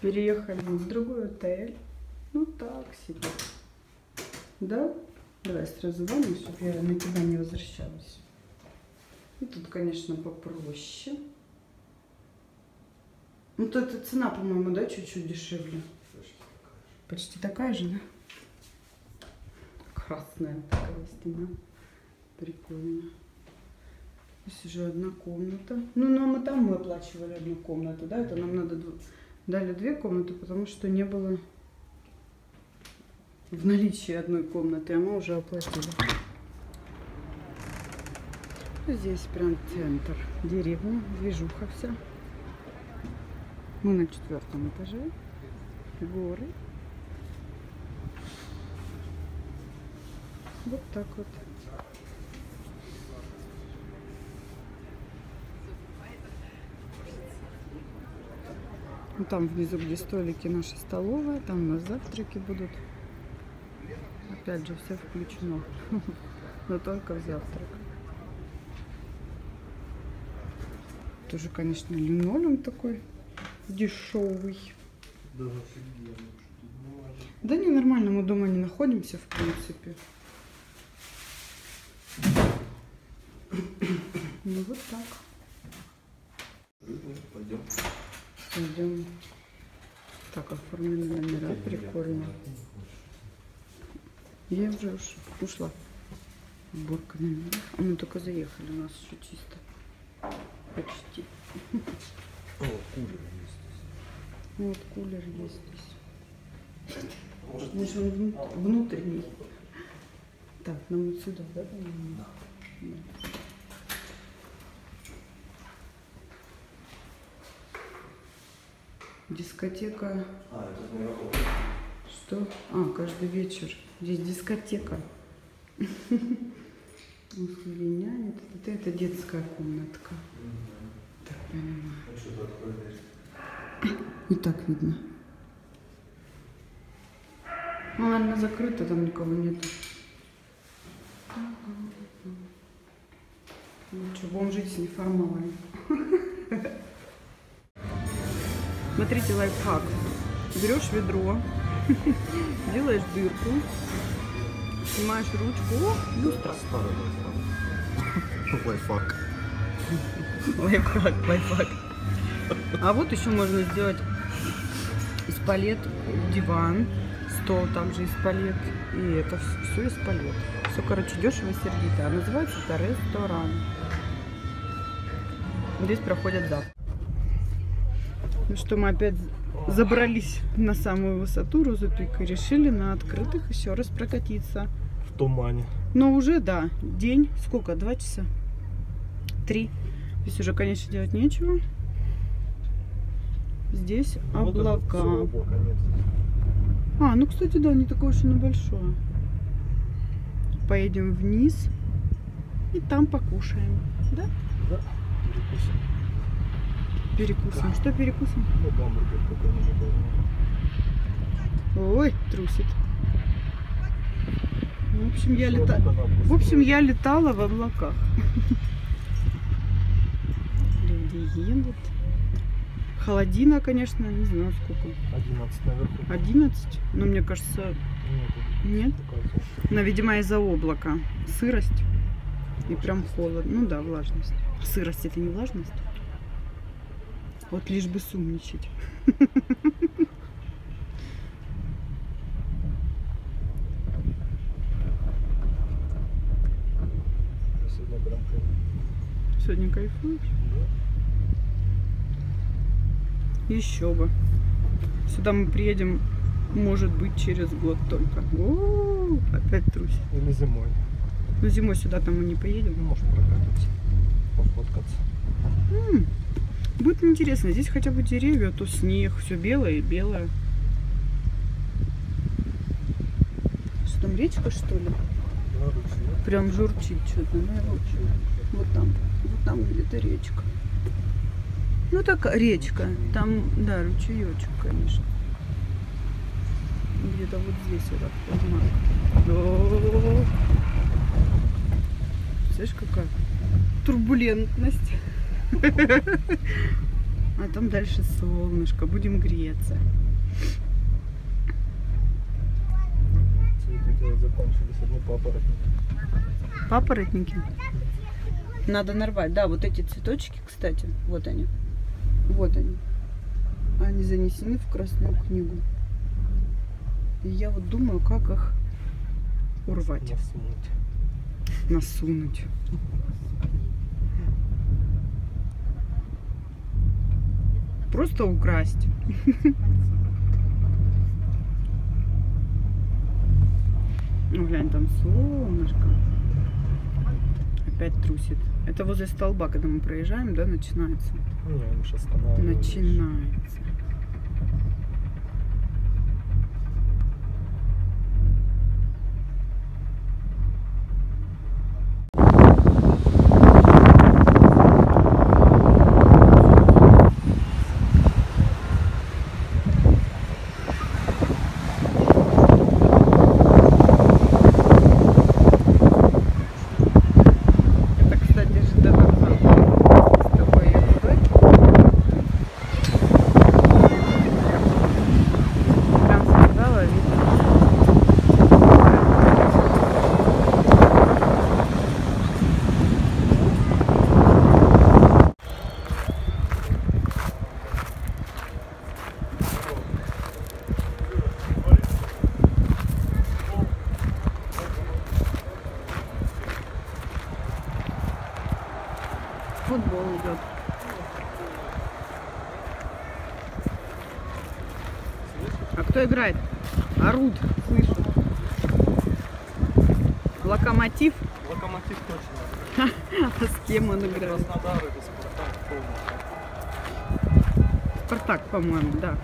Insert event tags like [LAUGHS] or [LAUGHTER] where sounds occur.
Переехали в другой отель. Ну так себе. Да? Давай сразу ванну, чтобы я на тебя не возвращалась. И тут, конечно, попроще. Ну, то эта цена, по-моему, да, чуть-чуть дешевле. Почти такая же, да? Красная такая стена. Прикольно. Здесь уже одна комната. Ну, нам и там мы оплачивали одну комнату, да? Это нам надо дали две комнаты, потому что не было в наличии одной комнаты, а мы уже оплатили. Здесь прям центр деревни, движуха вся. Мы на четвертом этаже. Горы. Вот так вот. Ну, Там внизу, где столики, наша столовая, там у нас завтраки будут. Опять же, все включено. [LAUGHS] Но только в завтрак. Тоже, конечно, линолеум такой дешевый. Да не нормально, мы дома не находимся, в принципе. Ну вот так. Пойдем. Пойдем. Так, оформлены номера, прикольно. Я уже уж ушла. Уборка номеров. А мы только заехали, у нас еще чисто. Почти. О, кулер есть. Ну вот кулер есть здесь. Может, Может, он вну- внутренний. Так, нам вот сюда, да, по-моему? Да. Дискотека. А, это не работает. Что? А, каждый вечер. Здесь дискотека. [LAUGHS] Славяне, это, это детская комнатка. Так понимаю. Дверь. Не так видно. Ну, ладно, закрыто, там никого нету. Ну что, будем жить с неформалами. [LAUGHS] Смотрите, лайфхак. Берешь ведро, [LAUGHS] делаешь дырку, снимаешь ручку. О, люстра. Лайфхак. Лайфхак, лайфхак. А вот еще можно сделать из палет диван, стол там же из палет. И это все из палет. Все, короче, дешево и сердито. А называется это ресторан. Здесь проходят завтра. Ну что, мы опять забрались на самую высоту Розупик и решили на открытых еще раз прокатиться. В тумане. Но уже, да, день. Сколько? Два часа? Три. Здесь уже, конечно, делать нечего. Здесь Вот это облака. всё облака нет. А, ну, кстати, да, не такое уж и небольшое. Поедем вниз и там покушаем. Да? Да. Перекусим. Перекусим. Что перекусим? Ну, гамбургер какой-нибудь. Ой, трусит. В общем, я лета... она В общем, я летала в облаках. Люди едут. Холодина, конечно, не знаю сколько. 11 наверху. 11? Но мне кажется, Нет, нет. Но, видимо, из-за облака. Сырость и прям холодно. Ну да, влажность. Сырость это не влажность. Вот лишь бы сумничать. Сегодня кайфуешь? Да. Еще бы. Сюда мы приедем, может быть, через год только. О, опять трусит. Или зимой. Но зимой сюда-то мы не поедем. Ну, может прокатиться. Пофоткаться. М, Будет интересно. Здесь хотя бы деревья, а то снег, все белое и белое. Что там, речка, что ли? Прям журчит что-то, да? Вот там, вот там где-то речка. Ну так, речка. Там, да, ручеечек, конечно. Где-то вот здесь я так Слышишь, какая турбулентность. А там дальше солнышко. Будем греться. Папоротники. Надо нарвать. Да, вот эти цветочки, кстати, вот они. Вот они. Они занесены в Красную книгу. И я вот думаю, как их урвать, Насунуть. насунуть. Просто украсть. [LAUGHS] Ну, глянь, там солнышко. Опять трусит. Это возле столба, когда мы проезжаем, да, начинается? Не, мы сейчас. Начинается. Это, кстати, ЖД вокзал. С тобой ехать. Прям с вокзала видно. Футбол идет. А кто играет? Орут, слышу. Локомотив? Локомотив точно. [LAUGHS] А с кем он играет? Краснодар или Спартак, помню. Спартак, по-моему, да.